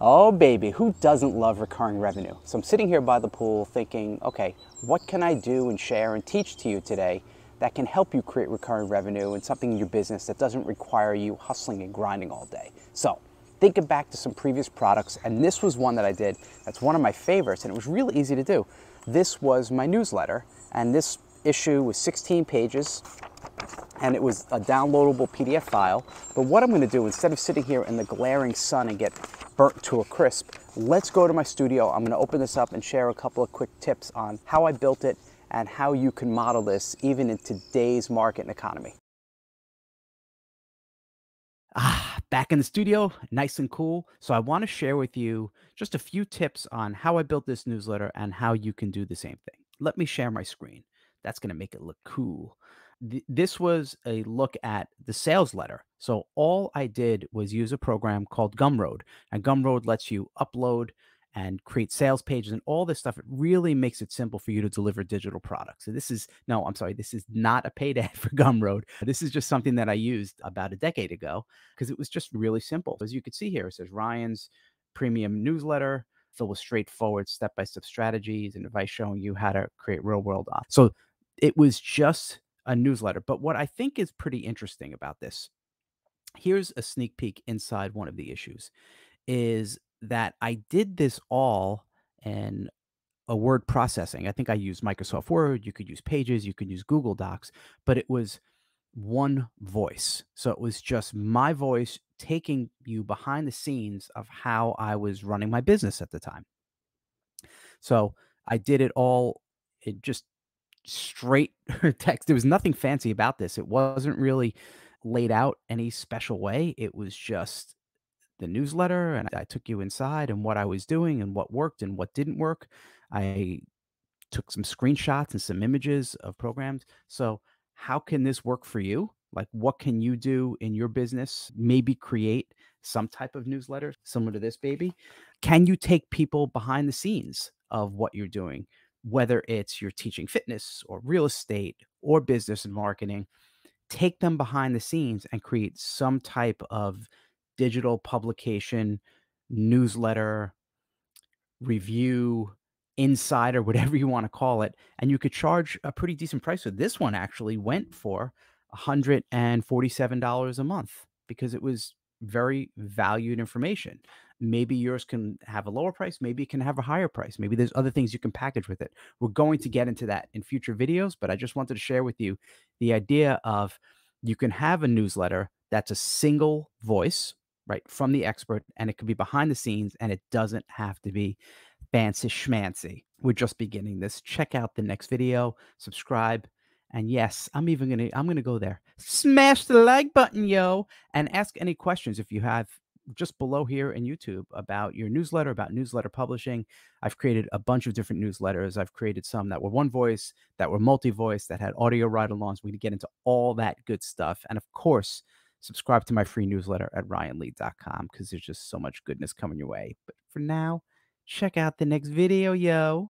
Oh, baby, who doesn't love recurring revenue? So I'm sitting here by the pool thinking, okay, what can I do and share and teach to you today that can help you create recurring revenue and something in your business that doesn't require you hustling and grinding all day? So, thinking back to some previous products, and this was one that I did that's one of my favorites, and it was really easy to do. This was my newsletter, and this issue was 16 pages and it was a downloadable PDF file. But what I'm going to do, instead of sitting here in the glaring sun and get burnt to a crisp, let's go to my studio. I'm going to open this up and share a couple of quick tips on how I built it and how you can model this even in today's market and economy. Ah, back in the studio, nice and cool. So I want to share with you just a few tips on how I built this newsletter and how you can do the same thing. Let me share my screen. That's going to make it look cool th- this was a look at the sales letter. So all I did was use a program called Gumroad, and Gumroad lets you upload and create sales pages and all this stuff. It really makes it simple for you to deliver digital products. So this is no, I'm sorry, this is not a paid ad for Gumroad. This is just something that I used about a decade ago because it was just really simple. As you can see here, it says Ryan's premium newsletter filled with straightforward step-by-step strategies and advice showing you how to create real world. So it was just a newsletter. But what I think is pretty interesting about this, here's a sneak peek inside one of the issues, is that I did this all in a word processing. I think I used Microsoft Word, you could use Pages, you could use Google Docs, but it was one voice. So it was just my voice taking you behind the scenes of how I was running my business at the time. So I did it all it just straight text. There was nothing fancy about this. It wasn't really laid out any special way. It was just the newsletter, and I took you inside and what I was doing and what worked and what didn't work. I took some screenshots and some images of programs. So, how can this work for you? Like, what can you do in your business? Maybe create some type of newsletter similar to this, baby. Can you take people behind the scenes of what you're doing? Whether it's you're teaching fitness or real estate or business and marketing, take them behind the scenes and create some type of digital publication, newsletter, review, insider, whatever you want to call it. And you could charge a pretty decent price. So this one actually went for $147 a month because it was very valued information. Maybe yours can have a lower price, maybe it can have a higher price. Maybe there's other things you can package with it. We're going to get into that in future videos, but I just wanted to share with you the idea of you can have a newsletter that's a single voice, right, from the expert, and it could be behind the scenes, and it doesn't have to be fancy schmancy. We're just beginning this. Check out the next video, subscribe, and yes, I'm even gonna I'm gonna go there. Smash the like button, yo, and ask any questions if you have just below here in YouTube about your newsletter, about newsletter publishing. I've created a bunch of different newsletters. I've created some that were one voice, that were multi voice, that had audio ride alongs. We can get into all that good stuff. And of course, subscribe to my free newsletter at ryanlee.com because there's just so much goodness coming your way. But for now, check out the next video, yo.